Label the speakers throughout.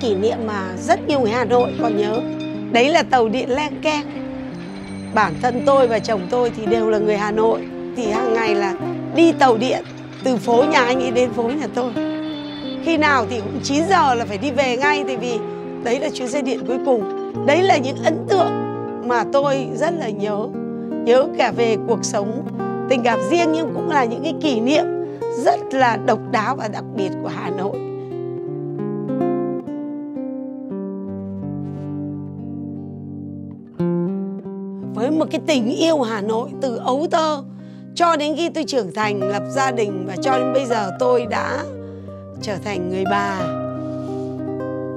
Speaker 1: kỷ niệm mà rất nhiều người Hà Nội, còn nhớ. Đấy là tàu điện len keng. Bản thân tôi và chồng tôi thì đều là người Hà Nội, thì hàng ngày là đi tàu điện từ phố nhà anh ấy đến phố nhà tôi. Khi nào thì cũng 9 giờ là phải đi về ngay, tại vì đấy là chuyến xe điện cuối cùng. Đấy là những ấn tượng mà tôi rất là nhớ. Nhớ cả về cuộc sống, tình cảm riêng nhưng cũng là những cái kỷ niệm rất là độc đáo và đặc biệt của Hà Nội. Với một cái tình yêu Hà Nội từ ấu thơ cho đến khi tôi trưởng thành lập gia đình và cho đến bây giờ tôi đã trở thành người bà.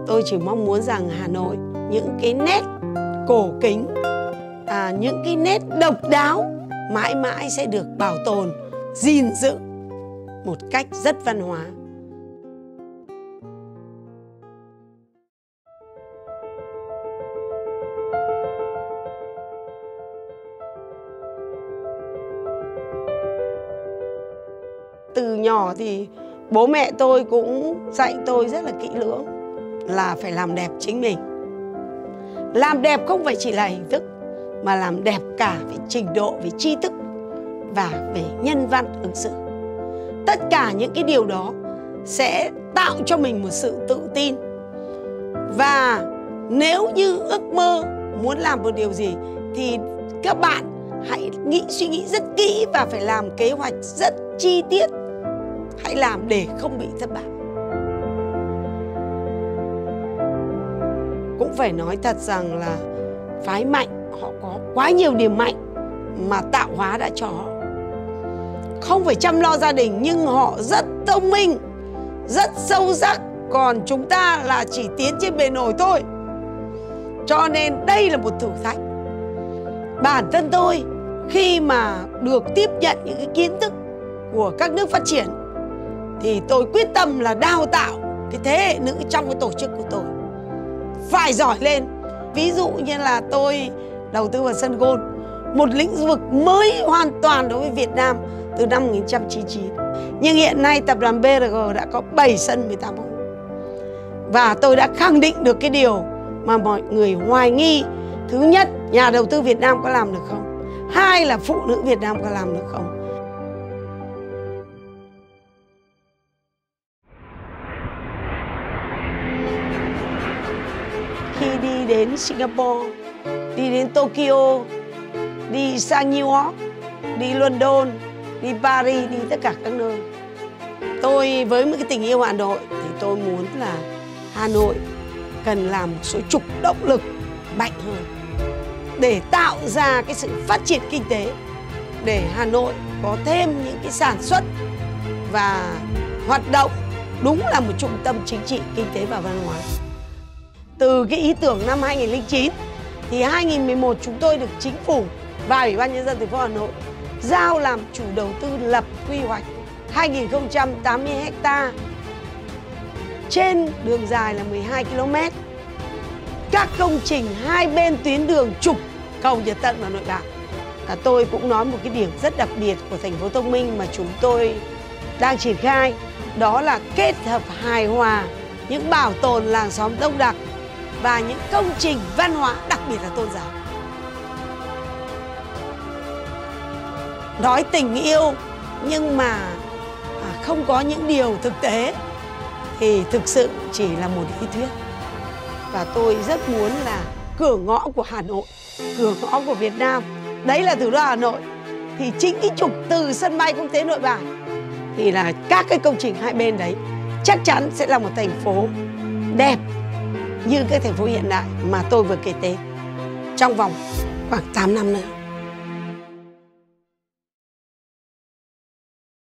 Speaker 1: Tôi chỉ mong muốn rằng Hà Nội những cái nét cổ kính à, những cái nét độc đáo mãi mãi sẽ được bảo tồn gìn giữ một cách rất văn hóa. Từ nhỏ thì bố mẹ tôi cũng dạy tôi rất là kỹ lưỡng là phải làm đẹp chính mình. Làm đẹp không phải chỉ là hình thức, mà làm đẹp cả về trình độ, về tri thức và về nhân văn ứng xử. Tất cả những cái điều đó sẽ tạo cho mình một sự tự tin. Và nếu như ước mơ muốn làm một điều gì thì các bạn hãy nghĩ, suy nghĩ rất kỹ và phải làm kế hoạch rất chi tiết hãy làm để không bị thất bại. Cũng phải nói thật rằng là phái mạnh, họ có quá nhiều điểm mạnh mà tạo hóa đã cho họ. Không phải chăm lo gia đình, nhưng họ rất thông minh, rất sâu sắc. Còn chúng ta là chỉ tiến trên bề nổi thôi. Cho nên đây là một thử thách. Bản thân tôi, khi mà được tiếp nhận những cái kiến thức của các nước phát triển thì tôi quyết tâm là đào tạo cái thế hệ nữ trong cái tổ chức của tôi. Phải giỏi lên. Ví dụ như là tôi đầu tư vào sân gôn một lĩnh vực mới hoàn toàn đối với Việt Nam từ năm 1999 nhưng hiện nay tập đoàn BRG đã có 7 sân 18 hồ và tôi đã khẳng định được cái điều mà mọi người hoài nghi. Thứ nhất, nhà đầu tư Việt Nam có làm được không? Hai là phụ nữ Việt Nam có làm được không? Đến Singapore, đi đến Tokyo, đi sang New York, đi London, đi Paris, đi tất cả các nơi. Tôi với một cái tình yêu Hà Nội thì tôi muốn là Hà Nội cần làm một số trục động lực mạnh hơn để tạo ra cái sự phát triển kinh tế để Hà Nội có thêm những cái sản xuất và hoạt động đúng là một trung tâm chính trị, kinh tế và văn hóa. Từ cái ý tưởng năm 2009 thì 2011 chúng tôi được chính phủ và Ủy ban nhân dân thành phố Hà Nội giao làm chủ đầu tư lập quy hoạch 2080 ha trên đường dài là 12 km. Các công trình hai bên tuyến đường trục cầu Nhật Tận và Nội Bài. À, tôi cũng nói một cái điểm rất đặc biệt của thành phố thông minh mà chúng tôi đang triển khai đó là kết hợp hài hòa những bảo tồn làng xóm đông đặc và những công trình văn hóa đặc biệt là tôn giáo. Nói tình yêu nhưng mà à, không có những điều thực tế thì thực sự chỉ là một lý thuyết. Và tôi rất muốn là cửa ngõ của Hà Nội, cửa ngõ của Việt Nam, đấy là thủ đô Hà Nội. Thì chính cái trục từ sân bay quốc tế Nội Bài thì là các cái công trình hai bên đấy chắc chắn sẽ là một thành phố đẹp như các thành phố hiện đại mà tôi vừa kể tên trong vòng khoảng 8 năm nữa.